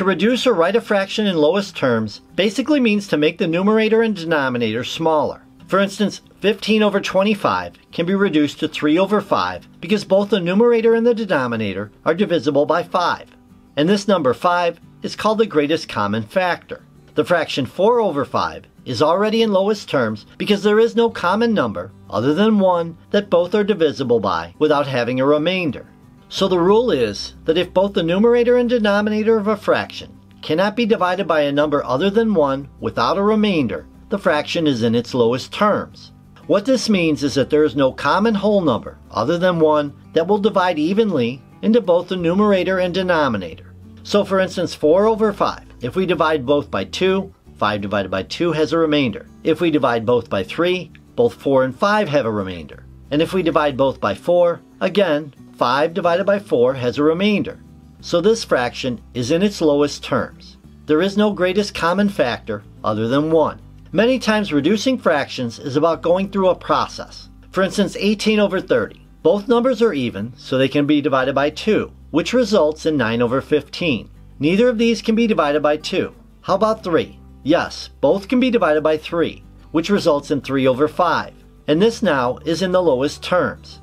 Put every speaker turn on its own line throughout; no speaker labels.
To reduce or write a fraction in lowest terms basically means to make the numerator and denominator smaller. For instance, 15 over 25 can be reduced to 3 over 5 because both the numerator and the denominator are divisible by 5. And this number 5 is called the greatest common factor. The fraction 4 over 5 is already in lowest terms because there is no common number, other than 1, that both are divisible by without having a remainder. So the rule is that if both the numerator and denominator of a fraction cannot be divided by a number other than 1 without a remainder, the fraction is in its lowest terms. What this means is that there is no common whole number other than 1 that will divide evenly into both the numerator and denominator. So for instance, 4 over 5, if we divide both by 2, 5 divided by 2 has a remainder. If we divide both by 3, both 4 and 5 have a remainder. And if we divide both by 4, again, 5 divided by 4 has a remainder. So this fraction is in its lowest terms. There is no greatest common factor other than 1. Many times reducing fractions is about going through a process. For instance, 18 over 30. Both numbers are even, so they can be divided by 2, which results in 9 over 15. Neither of these can be divided by 2. How about 3? Yes, both can be divided by 3, which results in 3 over 5. And this now is in the lowest terms.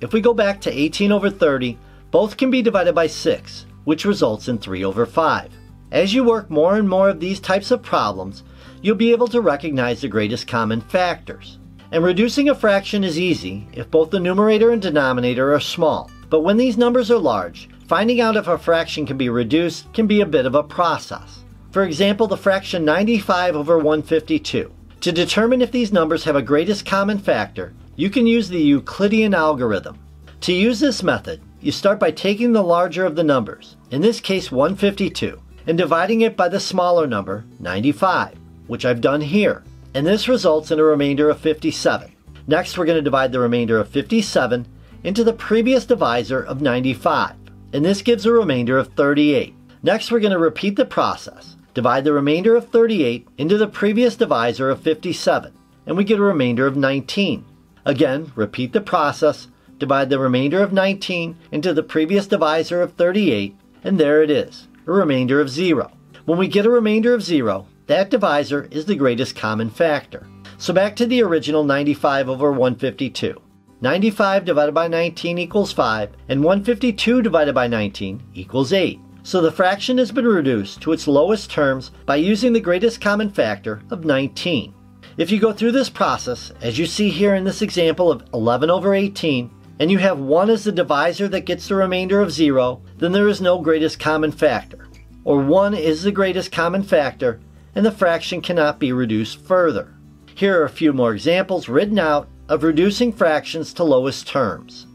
If we go back to 18 over 30, both can be divided by 6, which results in 3 over 5. As you work more and more of these types of problems, you'll be able to recognize the greatest common factors. And reducing a fraction is easy if both the numerator and denominator are small. But when these numbers are large, finding out if a fraction can be reduced can be a bit of a process. For example, the fraction 95 over 152. To determine if these numbers have a greatest common factor, you can use the Euclidean algorithm. To use this method, you start by taking the larger of the numbers, in this case 152, and dividing it by the smaller number, 95, which I've done here. And this results in a remainder of 57. Next, we're going to divide the remainder of 57 into the previous divisor of 95, and this gives a remainder of 38. Next, we're going to repeat the process. Divide the remainder of 38 into the previous divisor of 57, and we get a remainder of 19. Again, repeat the process, divide the remainder of 19 into the previous divisor of 38, and there it is, a remainder of 0. When we get a remainder of 0, that divisor is the greatest common factor. So back to the original 95 over 152. 95 divided by 19 equals 5, and 152 divided by 19 equals 8. So the fraction has been reduced to its lowest terms by using the greatest common factor of 19. If you go through this process, as you see here in this example of 11 over 18, and you have 1 as the divisor that gets the remainder of 0, then there is no greatest common factor. Or 1 is the greatest common factor, and the fraction cannot be reduced further. Here are a few more examples written out of reducing fractions to lowest terms.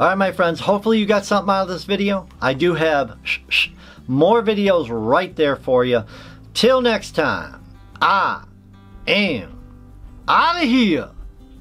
Alright my friends, hopefully you got something out of this video. I do have more videos right there for you. Till next time, I am out of here.